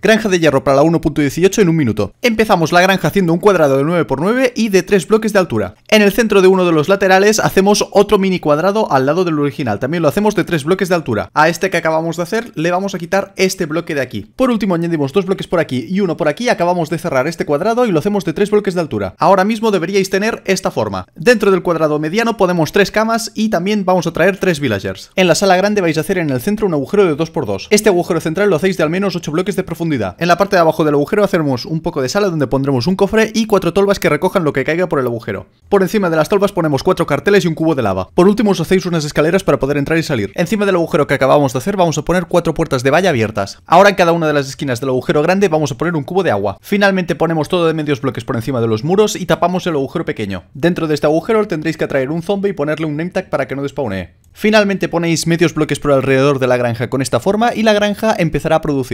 Granja de hierro para la 1.18 en un minuto. Empezamos la granja haciendo un cuadrado de 9x9 y de 3 bloques de altura. En el centro de uno de los laterales hacemos otro mini cuadrado al lado del original. También lo hacemos de 3 bloques de altura. A este que acabamos de hacer le vamos a quitar este bloque de aquí. Por último añadimos dos bloques por aquí y uno por aquí. Acabamos de cerrar este cuadrado y lo hacemos de 3 bloques de altura. Ahora mismo deberíais tener esta forma. Dentro del cuadrado mediano ponemos 3 camas y también vamos a traer 3 villagers. En la sala grande vais a hacer en el centro un agujero de 2x2. Este agujero central lo hacéis de al menos 8 bloques de profundidad en la parte de abajo del agujero hacemos un poco de sala donde pondremos un cofre y cuatro tolvas que recojan lo que caiga por el agujero. Por encima de las tolvas ponemos cuatro carteles y un cubo de lava. Por último os hacéis unas escaleras para poder entrar y salir. Encima del agujero que acabamos de hacer vamos a poner cuatro puertas de valla abiertas. Ahora en cada una de las esquinas del agujero grande vamos a poner un cubo de agua. Finalmente ponemos todo de medios bloques por encima de los muros y tapamos el agujero pequeño. Dentro de este agujero tendréis que atraer un zombie y ponerle un name tag para que no despawnee. Finalmente ponéis medios bloques por alrededor de la granja con esta forma y la granja empezará a producir.